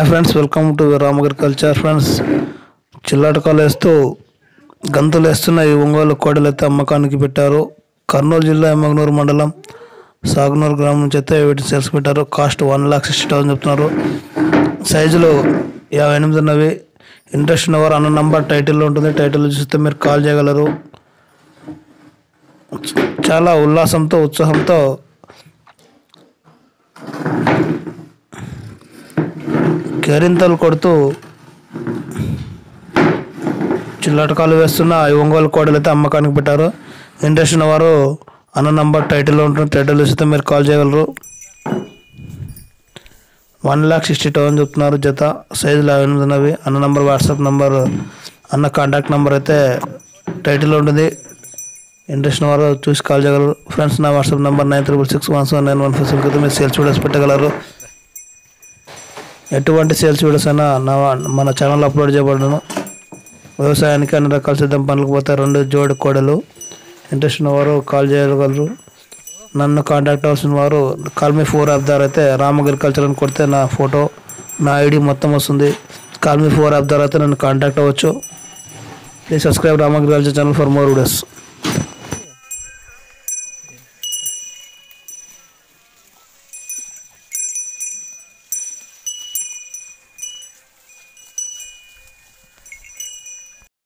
Hi friends welcome to Ram agriculture friends చిల్లాటకాలు వేస్తూ గంతులు వేస్తున్న ఈ ఒంగోలు కోడలు అయితే అమ్మకానికి పెట్టారు. కర్నూలు జిల్లా ఎమ్మగనూరు మండలం సాగునూరు గ్రామం నుంచి అయితే వీటిని సేల్స్ పెట్టారు. Cost one lakh sixty thousand చెప్తున్నారు. సైజులు యాభై ఎనిమిది ఉన్నవి. ఇంట్రెస్ట్ ఉన్నవారు అన్న నంబర్ టైటిల్లో ఉంటుంది. టైటిల్ చూస్తే మీరు కాల్ చేయగలరు. చాలా ఉల్లాసంతో ఉత్సాహంతో కేరింతలు కొడుతూ చిల్లటకాలు వేస్తున్న ఈ ఒంగోలు కోడలు అయితే అమ్మకానికి పెట్టారు. ఇంట్రెస్ట్ ఉన్నవారు అన్న నంబర్ టైటిల్లో ఉంటుంది టైటిల్ ఇస్తే మీరు కాల్ చేయగలరు. వన్ ల్యాక్ సిక్స్టీ థౌసండ్ చెప్తున్నారు జత. సైజులు అవి ఎనిమిది ఉన్నవి. అన్న నంబర్ వాట్సాప్ నంబర్ అన్న కాంటాక్ట్ నెంబర్ అయితే టైటిల్లో ఉంటుంది. ఇంట్రెస్ట్ వారు చూసి కాల్ చేయగలరు. ఫ్రెండ్స్ నా WhatsApp number nine triple six one seven nine one five six అయితే మీరు సేల్స్ వీడియోస్ పెట్టగలరు. ఎటువంటి సేల్స్ వీడియోస్ అయినా నా మన ఛానల్ అప్లోడ్ చేయబడను. వ్యవసాయానికి అన్ని రకాల సిద్ధం పనులకు పోతే రెండు జోడి కోడలు. ఇంట్రెస్ట్ ఉన్నవారు కాల్ చేయగలరు. నన్ను కాంటాక్ట్ అవ్వాల్సిన వారు కాల్ మీ ఫోర్ యాప్ ద్వారా అయితే రామ్ అగ్రికల్చర్ అని కొడితే నా ఫోటో నా ఐడి మొత్తం వస్తుంది. కాల్ మీ ఫోర్ యాప్ ద్వారా అయితే నన్ను కాంటాక్ట్ అవ్వచ్చు. Please subscribe Ram agriculture channel for more videos